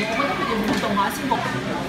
너무 동하신 것 같아요.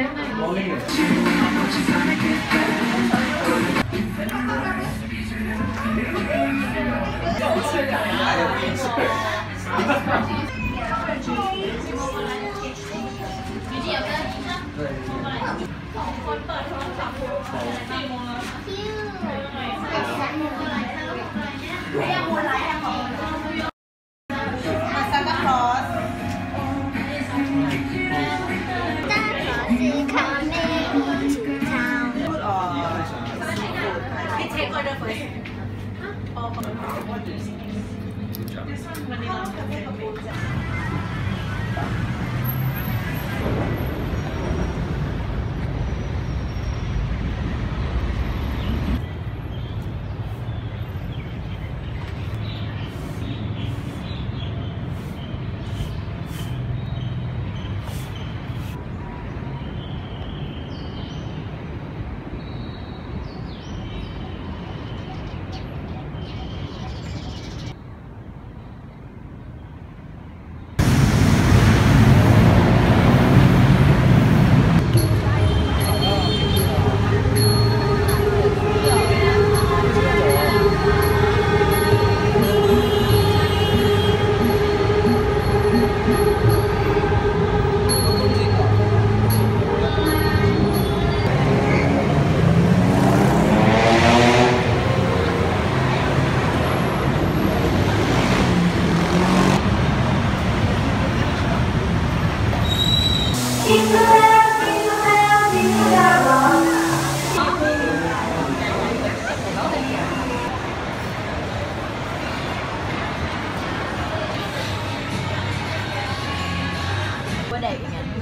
我给你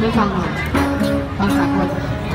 没放了，放啥锅子？